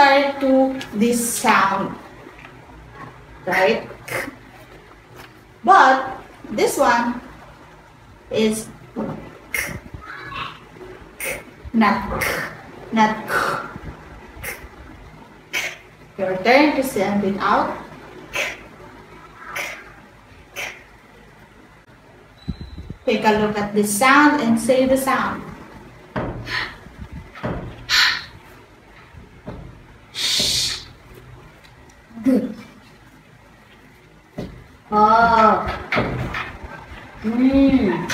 similar to this sound, right? But this one is not not. Your turn to send it out. Take a look at this sound and say the sound. Good. Oh. Mm.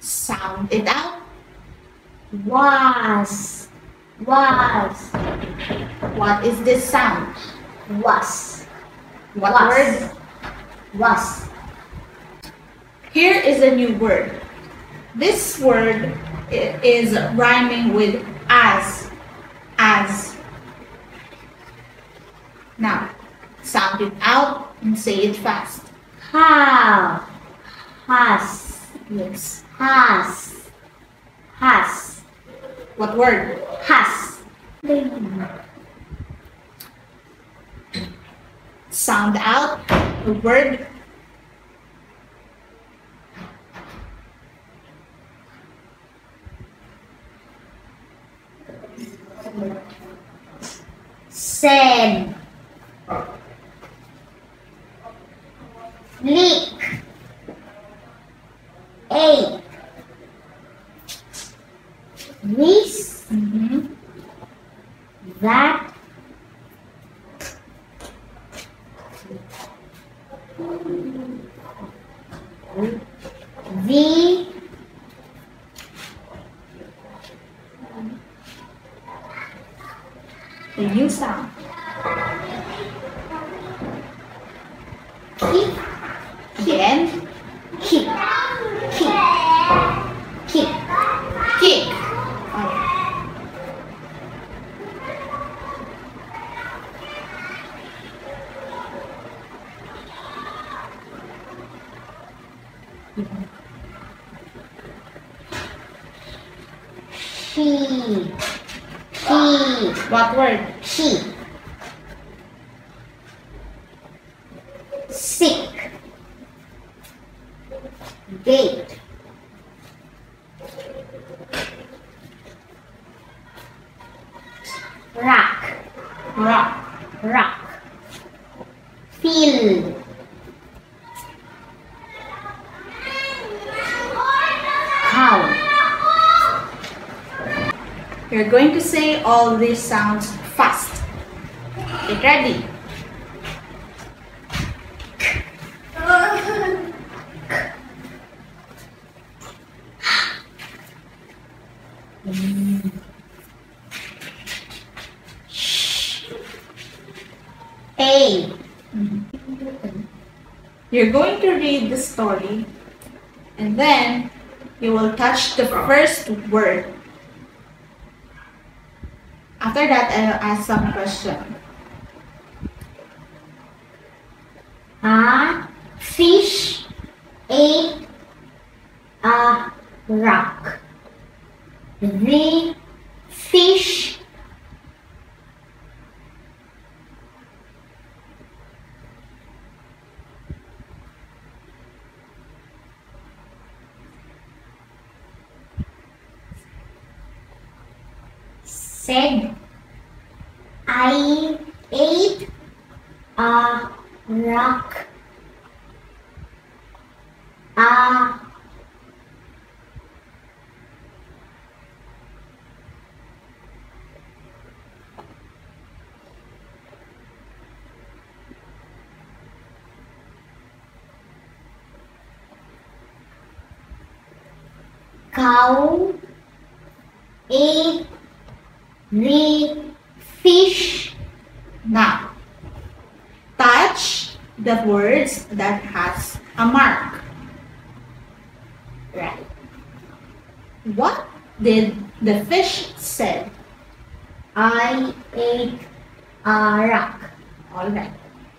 Sound it out. Was. Was. What is this sound? Was. What Was. word? Was. Here is a new word. This word is rhyming with. As. Now, sound it out and say it fast. How. Has. Yes. Has. Has. What word? Has. Sound out the word. Said. Leak. Ate. This. Mhm. That. The. The sound. She. She. What word? She. Sick. Gate. Rock. Rock. Rock. Field. Cow. You're going to say all these sounds fast. Get ready. A. You're going to read the story and then you will touch the first word. After that, I'll ask some question. A fish ate a rock. The fish said, I ate a rock. A cow ate the fish. Now, touch the words that has a mark. Right. What did the fish say? I ate a rock. All right.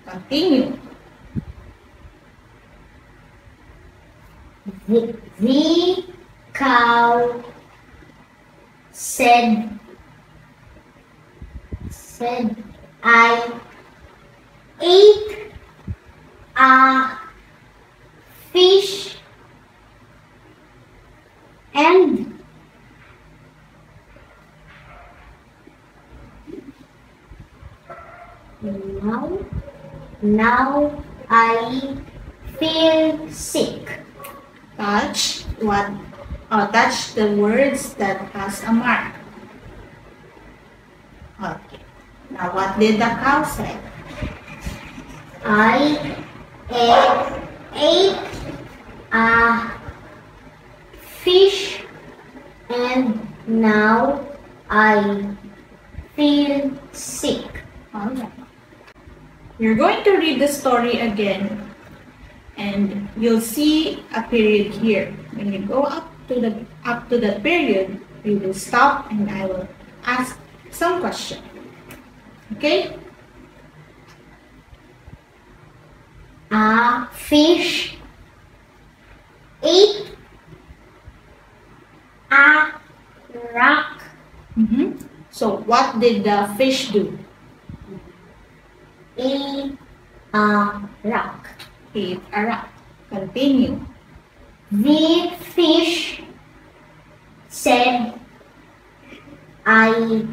Continue. the, the cow said said I ate a fish and now now I feel sick. Touch what? Oh, touch the words that has a mark. Okay. Now, what did the cow say? I ate, a fish and now I feel sick. Alright. You're going to read the story again and you'll see a period here. When you go up to the up to the period, we will stop and I will ask some question. Okay? A fish eat a rock. Mm-hmm. So what did the fish do? Eat a rock. Eat a rock. Continue. The fish said, I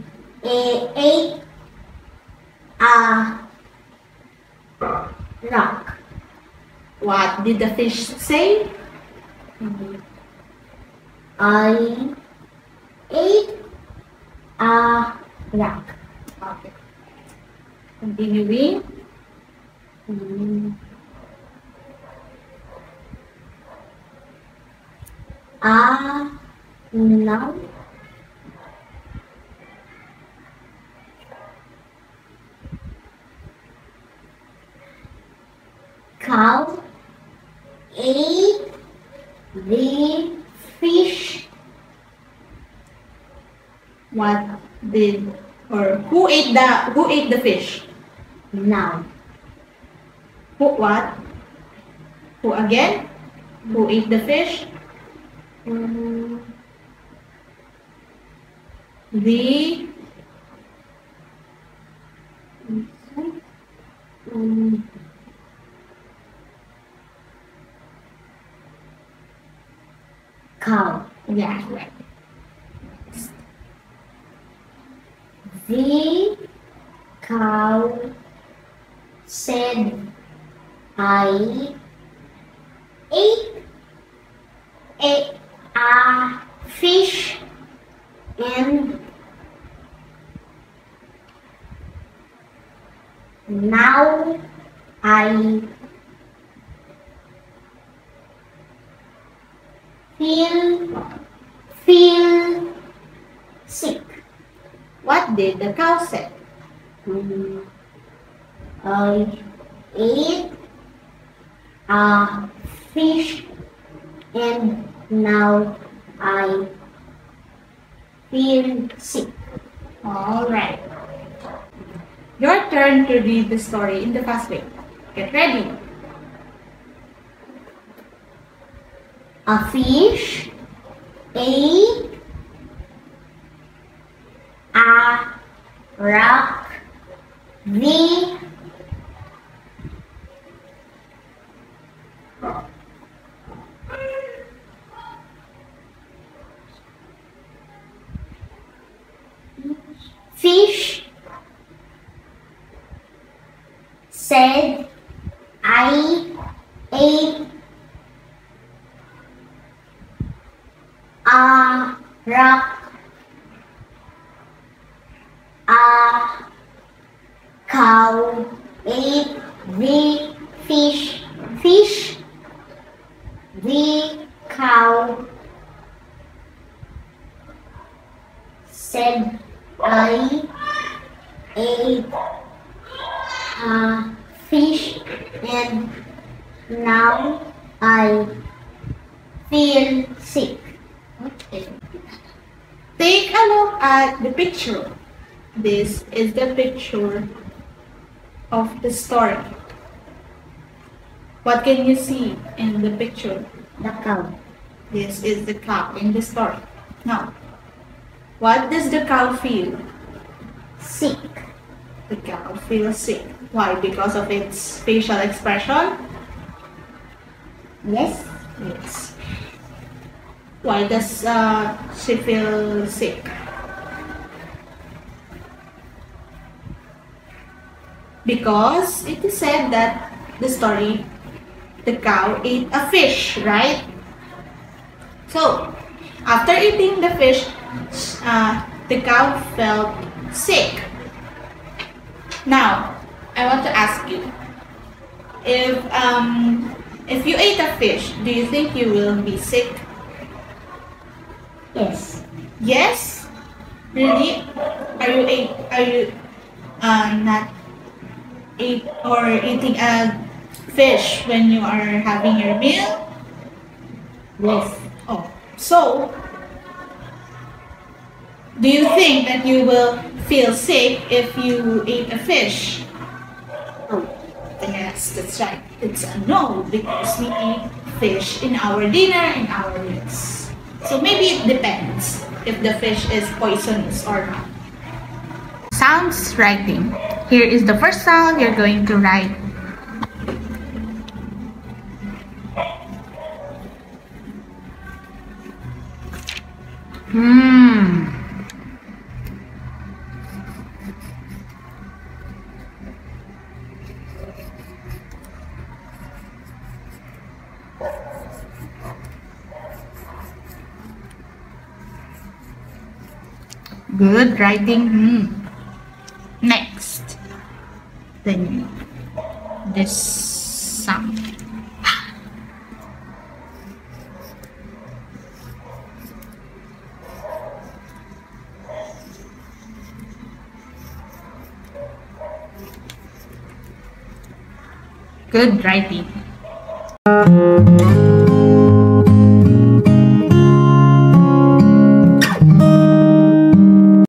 ate a rock. What did the fish say? I ate a rock. Okay. Continuing. A now cow ate the fish What did or who ate the who ate the fish? now Who what? Who again? Who ate the fish? Mm, The mm, cow yeah. The cow said, I ate a fish and now I feel feel sick. What did the cow say? Mm, I ate a fish and now I feel sick. All right. Your turn to read the story in the fast way. Get ready. A fish ate a rock. The fish said, I ate a rock. A cow ate the fish. Fish. The cow said, I ate a fish and now I feel sick. Take a look at the picture. This is the picture of the story. What can you see in the picture? The cow. This is the cow in the story. Now, what does the cow feel? Sick. The cow feels sick. Why? Because of its facial expression? Yes. Yes. Why does uh, she feel sick? Because it is said that the story, the cow ate a fish, right? So, after eating the fish, uh, the cow felt sick. Now, I want to ask you, if um, if you ate a fish, do you think you will be sick? Yes. Yes. Really? Are you ate? Are you uh, not eat or eating a fish when you are having your meal? Yes. Oh, so do you think that you will feel sick if you eat a fish? Oh. Yes, that's right. It's a no because we eat fish in our dinner in our meals. So maybe it depends if the fish is poisonous or not. Sounds writing. Here is the first sound you're going to write. Hmm. Good writing. Hmm. Next. Then this sound. Good writing.